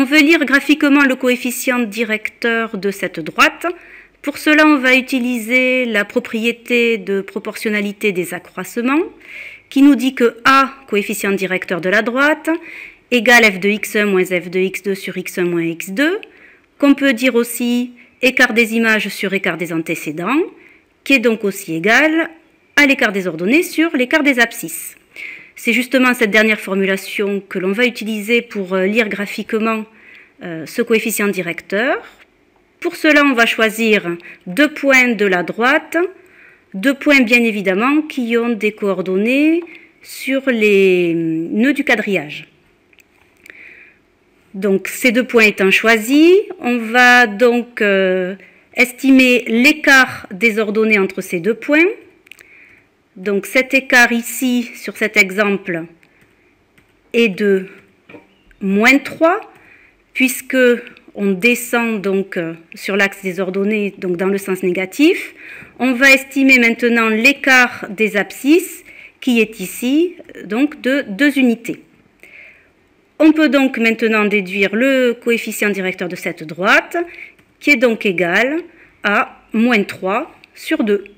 On veut lire graphiquement le coefficient directeur de cette droite. Pour cela, on va utiliser la propriété de proportionnalité des accroissements qui nous dit que A, coefficient directeur de la droite, égale f de x1 moins f de x2 sur x1 moins x2, qu'on peut dire aussi écart des images sur écart des antécédents, qui est donc aussi égal à l'écart des ordonnées sur l'écart des abscisses. C'est justement cette dernière formulation que l'on va utiliser pour euh, lire graphiquement euh, ce coefficient directeur. Pour cela, on va choisir deux points de la droite, deux points bien évidemment qui ont des coordonnées sur les nœuds du quadrillage. Donc ces deux points étant choisis, on va donc euh, estimer l'écart des ordonnées entre ces deux points. Donc cet écart ici, sur cet exemple, est de moins 3, puisque on descend donc euh, sur l'axe des ordonnées, donc dans le sens négatif. On va estimer maintenant l'écart des abscisses, qui est ici, donc de 2 unités. On peut donc maintenant déduire le coefficient directeur de cette droite, qui est donc égal à moins 3 sur 2.